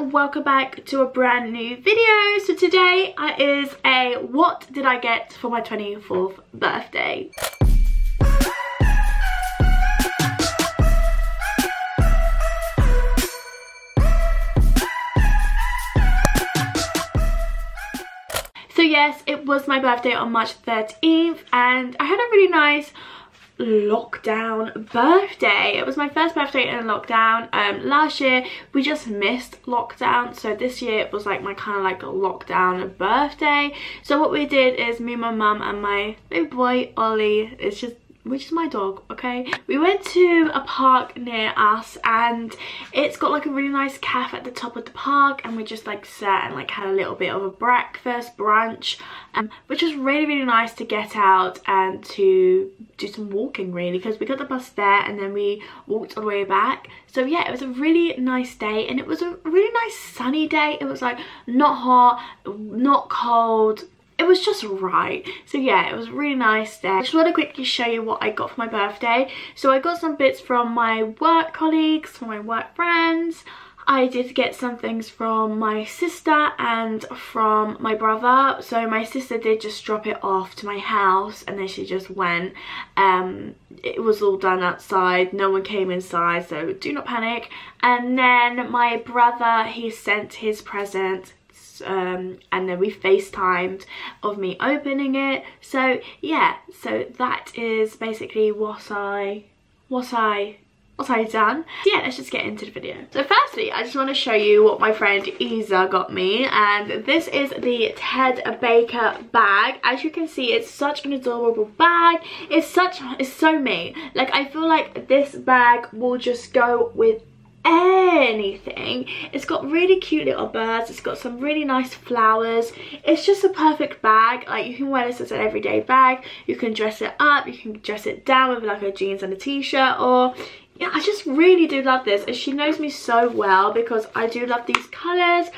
welcome back to a brand new video. So today is a what did i get for my 24th birthday? So yes, it was my birthday on March 13th and I had a really nice lockdown birthday. It was my first birthday in lockdown. Um last year we just missed lockdown. So this year it was like my kind of like lockdown birthday. So what we did is me my mum and my baby boy ollie it's just which is my dog okay? We went to a park near us and it's got like a really nice cafe at the top of the park and we just like sat and like had a little bit of a breakfast brunch um, which was really really nice to get out and to do some walking really because we got the bus there and then we walked all the way back. So yeah it was a really nice day and it was a really nice sunny day. It was like not hot not cold it was just right so yeah it was really nice day. i just want to quickly show you what i got for my birthday so i got some bits from my work colleagues from my work friends I did get some things from my sister and from my brother. So my sister did just drop it off to my house and then she just went. Um, it was all done outside. No one came inside, so do not panic. And then my brother, he sent his present um, and then we FaceTimed of me opening it. So yeah, so that is basically what I, what I what I done. So yeah, let's just get into the video. So firstly, I just want to show you what my friend Isa got me. And this is the Ted Baker bag. As you can see, it's such an adorable bag. It's such, it's so me. Like, I feel like this bag will just go with anything. It's got really cute little birds. It's got some really nice flowers. It's just a perfect bag. Like you can wear this as an everyday bag. You can dress it up. You can dress it down with like a jeans and a t-shirt or yeah i just really do love this. And she knows me so well because i do love these colors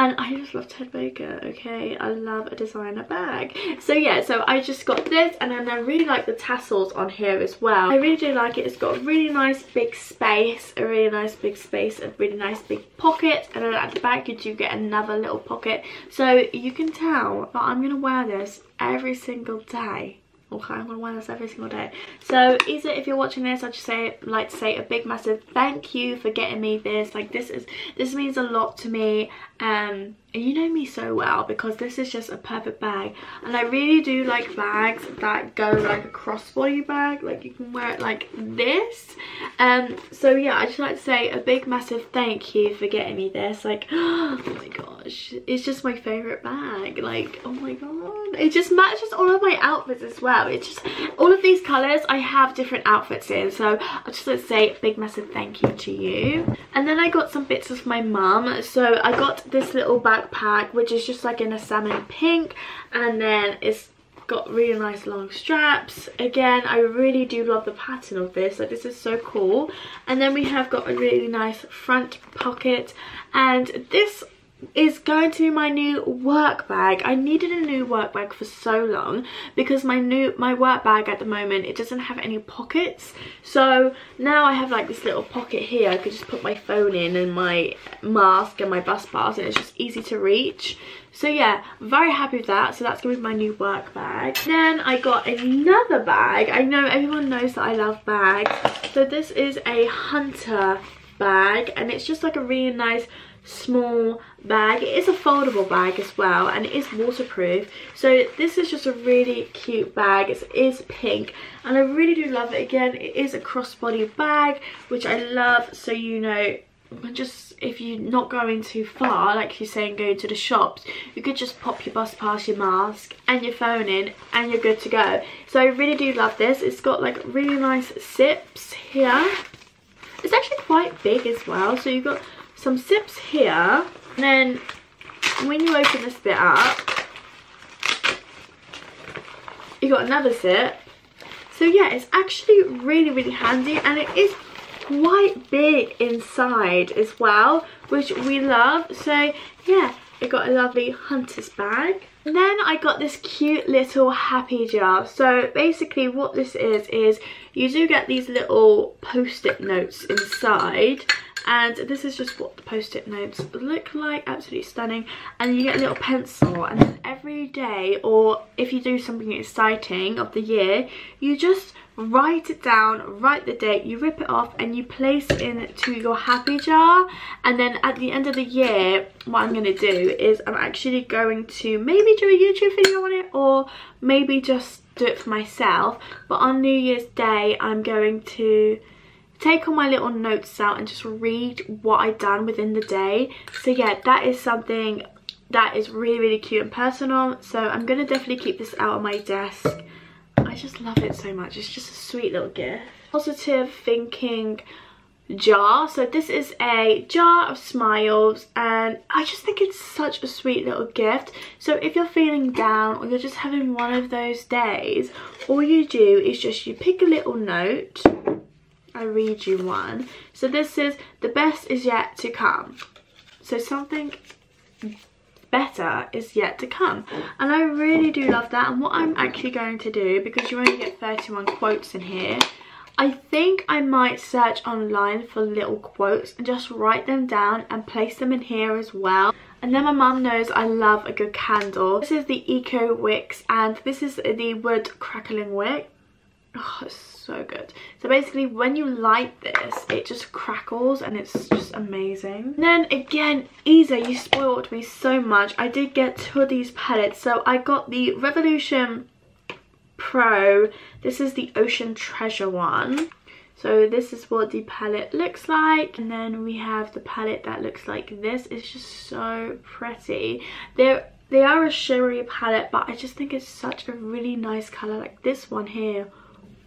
and i just love ted baker okay? I love a designer bag. So yeah so i just got this and then i really like the tassels on here as well. I really do like it. It's got a really nice big space a really nice big space a really nice big pocket. And then at the back you do get another little pocket. So you can tell that i'm gonna wear this every single day okay i'm gonna wear this every single day. So Isa if you're watching this i just say like to say a big massive thank you for getting me this. Like this is this means a lot to me um and you know me so well because this is just a perfect bag. And i really do like bags that go like a crossbody bag. Like you can wear it like this. Um so yeah i just like to say a big massive thank you for getting me this. Like oh my gosh it's just my favorite bag. Like oh my god it just matches all of my outfits as well. It's just all of these colors i have different outfits in so i just like to say a big massive thank you to you. And then i got some bits of my mum. So i got this little backpack which is just like in a salmon pink and then it's got really nice long straps. Again i really do love the pattern of this like this is so cool. And then we have got a really nice front pocket and this is going to be my new work bag. I needed a new work bag for so long because my new my work bag at the moment it doesn't have any pockets. So now i have like this little pocket here. I could just put my phone in and my mask and my bus pass and it's just easy to reach. So yeah very happy with that. So that's gonna be my new work bag. Then i got another bag. I know everyone knows that i love bags. So this is a hunter bag and it's just like a really nice small bag. It is a foldable bag as well and it is waterproof. So this is just a really cute bag. It is pink and i really do love it. Again it is a crossbody bag which i love. So you know just if you're not going too far like you're saying going to the shops you could just pop your bus pass your mask and your phone in and you're good to go. So i really do love this. It's got like really nice zips here. It's actually quite big as well. So you've got some sips here and then when you open this bit up you got another sip. So yeah it's actually really really handy and it is quite big inside as well which we love. So yeah it got a lovely hunter's bag. And then I got this cute little happy jar. So basically what this is, is you do get these little post-it notes inside and this is just what the post-it notes look like absolutely stunning. And you get a little pencil and then every day or if you do something exciting of the year you just write it down write the date you rip it off and you place it into your happy jar. And then at the end of the year what i'm going to do is i'm actually going to maybe do a youtube video on it or maybe just do it for myself. But on new year's day i'm going to take all my little notes out and just read what I've done within the day. So yeah, that is something that is really, really cute and personal. So I'm going to definitely keep this out on my desk. I just love it so much. It's just a sweet little gift. Positive thinking jar. So this is a jar of smiles and I just think it's such a sweet little gift. So if you're feeling down or you're just having one of those days, all you do is just you pick a little note I read you one. So this is the best is yet to come. So something better is yet to come. And I really do love that. And what I'm actually going to do, because you only get 31 quotes in here, I think I might search online for little quotes and just write them down and place them in here as well. And then my mum knows I love a good candle. This is the Eco Wicks and this is the wood crackling wick. Oh, so good. So basically when you light this, it just crackles and it's just amazing. And then again, Isa, you spoiled me so much. I did get two of these palettes. So I got the Revolution Pro. This is the Ocean Treasure one. So this is what the palette looks like. And then we have the palette that looks like this. It's just so pretty. They're they are a shimmery palette, but I just think it's such a really nice colour. Like this one here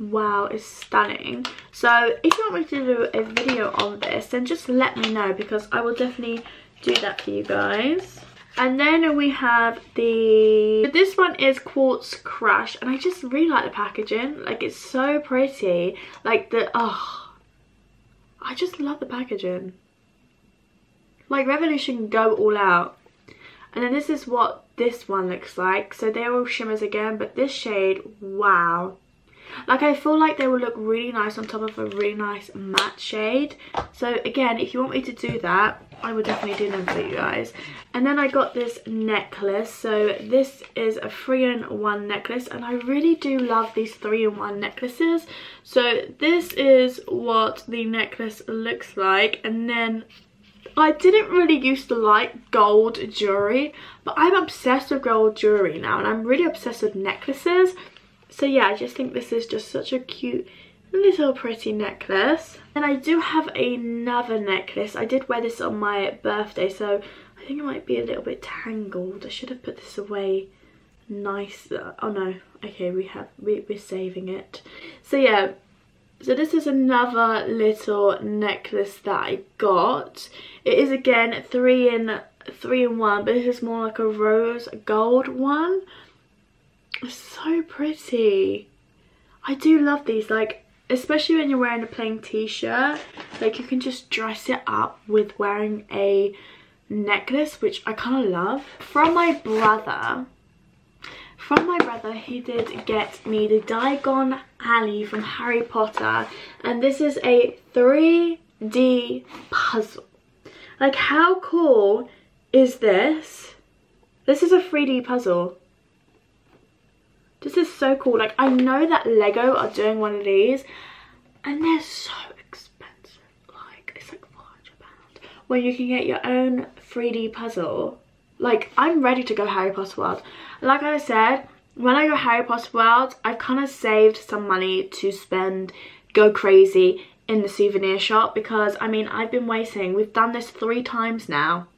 wow is stunning. So if you want me to do a video on this then just let me know because i will definitely do that for you guys. And then we have the this one is quartz crush and i just really like the packaging. Like it's so pretty. Like the oh i just love the packaging. Like revolution go all out. And then this is what this one looks like. So they're all shimmers again but this shade wow like I feel like they will look really nice on top of a really nice matte shade. So again, if you want me to do that, I will definitely do them for you guys. And then I got this necklace. So this is a three-in-one necklace and I really do love these three-in-one necklaces. So this is what the necklace looks like and then I didn't really used to like gold jewellery, but I'm obsessed with gold jewellery now and I'm really obsessed with necklaces so yeah i just think this is just such a cute little pretty necklace. And i do have another necklace. I did wear this on my birthday so i think it might be a little bit tangled. I should have put this away nicer uh, oh no. Okay we have we, we're saving it. So yeah so this is another little necklace that i got. It is again three in three in one but this is more like a rose gold one so pretty. I do love these, like, especially when you're wearing a plain t-shirt. Like, you can just dress it up with wearing a necklace, which I kind of love. From my brother, from my brother, he did get me the Diagon Alley from Harry Potter. And this is a 3D puzzle. Like, how cool is this? This is a 3D puzzle. This is so cool. Like, I know that Lego are doing one of these and they're so expensive. Like, it's like 400 pounds. When you can get your own 3D puzzle. Like, I'm ready to go Harry Potter World. Like I said, when I go Harry Potter World, I've kind of saved some money to spend, go crazy in the souvenir shop because, I mean, I've been waiting. We've done this three times now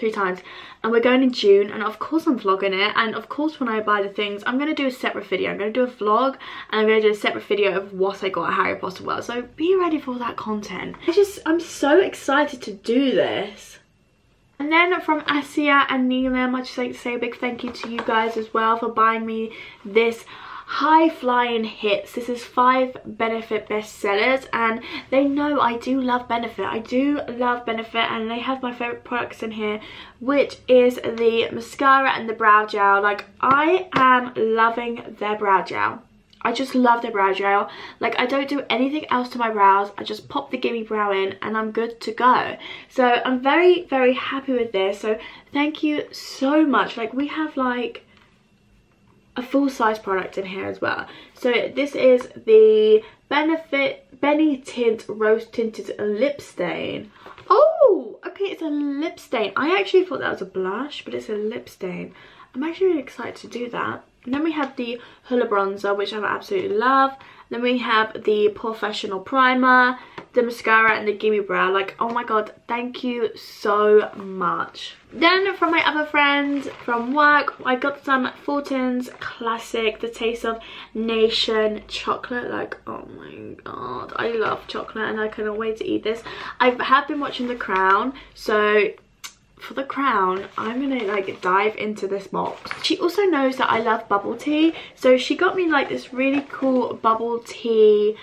three times and we're going in June and of course I'm vlogging it and of course when I buy the things I'm going to do a separate video. I'm going to do a vlog and I'm going to do a separate video of what I got at Harry Potter World so be ready for that content. I just, I'm so excited to do this. And then from Asia and Neelam, I'd just like to say a big thank you to you guys as well for buying me this high flying hits this is five benefit bestsellers and they know i do love benefit i do love benefit and they have my favorite products in here which is the mascara and the brow gel like i am loving their brow gel I just love the brow gel. Like I don't do anything else to my brows. I just pop the Gimme Brow in and I'm good to go. So I'm very, very happy with this. So thank you so much. Like we have like a full-size product in here as well. So this is the Benefit Benetint Rose Tinted Lip Stain. Oh, okay, it's a lip stain. I actually thought that was a blush, but it's a lip stain. I'm actually really excited to do that. And then we have the Hoola Bronzer, which I absolutely love. Then we have the POREfessional Primer, the mascara and the Gimme Brow. Like, oh my god, thank you so much. Then from my other friends from work, I got some Fulton's Classic, The Taste of Nation chocolate. Like, oh my god, I love chocolate and I cannot wait to eat this. I have been watching The Crown, so for the crown i'm gonna like dive into this box she also knows that i love bubble tea so she got me like this really cool bubble tea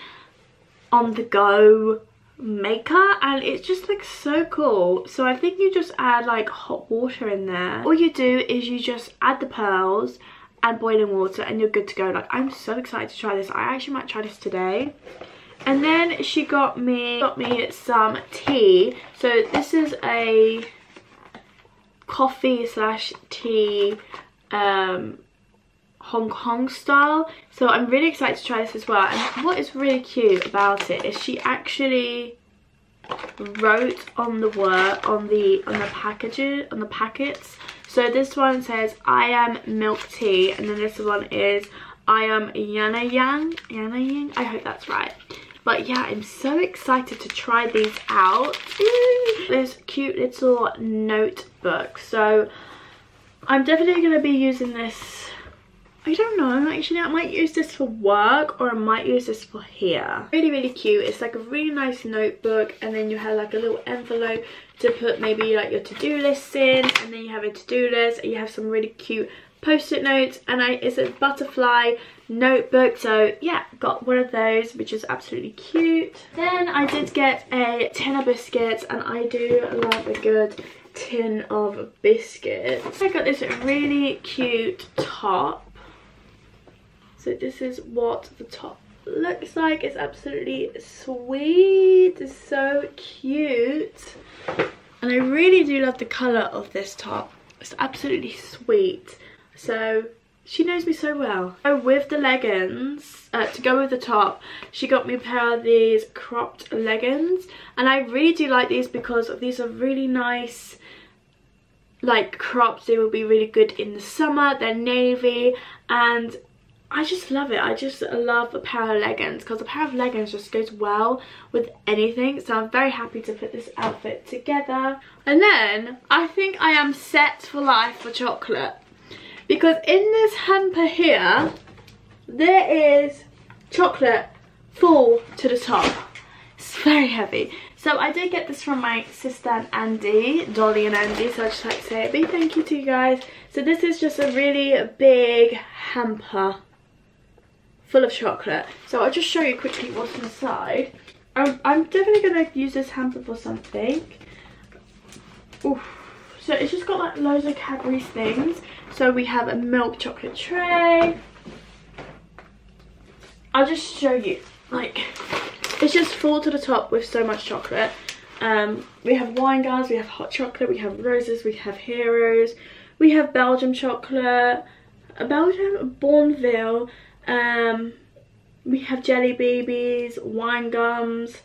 on the go maker and it just looks so cool. So i think you just add like hot water in there. All you do is you just add the pearls and boiling water and you're good to go. Like i'm so excited to try this. I actually might try this today. And then she got me got me some tea. So this is a coffee slash tea um, Hong Kong style. So I'm really excited to try this as well. And what is really cute about it is she actually wrote on the word on the on the packages on the packets. So this one says I am milk tea and then this one is I am Yana Yang. Yana Yang? I hope that's right. But yeah, I'm so excited to try these out. This cute little notebook. So I'm definitely going to be using this I don't know, actually I might use this for work or I might use this for here. Really, really cute. It's like a really nice notebook and then you have like a little envelope to put maybe like your to-do lists in and then you have a to-do list and you have some really cute post-it notes and I it's a butterfly notebook so yeah got one of those which is absolutely cute then I did get a tin of biscuits and I do love a good tin of biscuits I got this really cute top so this is what the top looks like it's absolutely sweet it's so cute and I really do love the colour of this top it's absolutely sweet so she knows me so well. So with the leggings, uh, to go with the top, she got me a pair of these cropped leggings. And I really do like these because these are really nice, like cropped. They will be really good in the summer. They're navy and I just love it. I just love a pair of leggings because a pair of leggings just goes well with anything. So I'm very happy to put this outfit together. And then I think I am set for life for chocolate because in this hamper here there is chocolate full to the top it's very heavy so i did get this from my sister and andy dolly and andy so i just like to say a big thank you to you guys so this is just a really big hamper full of chocolate so i'll just show you quickly what's inside i'm, I'm definitely going to use this hamper for something Oof. so it's just got like loads of cadbury's things so we have a milk chocolate tray. I'll just show you. Like, it's just full to the top with so much chocolate. Um, we have wine gums, we have hot chocolate, we have roses, we have heroes, we have Belgium chocolate, a Belgium Bournville, um, we have jelly babies, wine gums,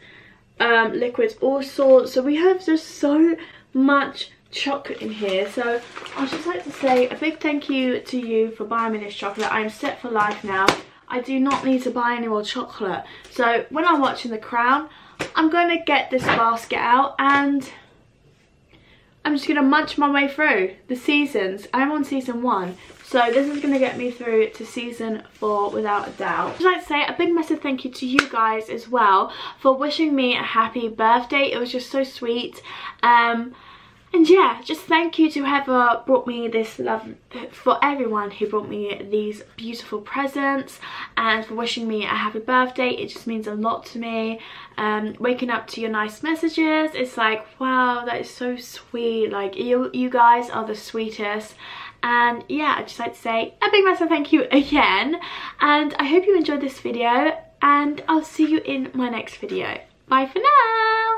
um, liquids, all sorts. So we have just so much chocolate in here. So I'd just like to say a big thank you to you for buying me this chocolate. I'm set for life now. I do not need to buy any more chocolate. So when I'm watching The Crown I'm going to get this basket out and I'm just to munch my way through the seasons I'm on season one so this is to get me through to season four without a doubt. I'd like to say a big massive thank you to you guys as well for wishing me a happy birthday. It was just so sweet. Um, and yeah, just thank you to whoever brought me this love, for everyone who brought me these beautiful presents and for wishing me a happy birthday. It just means a lot to me. Um, waking up to your nice messages, it's like, wow, that is so sweet. Like, you, you guys are the sweetest and yeah I'd just like to say a big massive thank you again and I hope you enjoyed this video and I'll see you in my next video. Bye for now!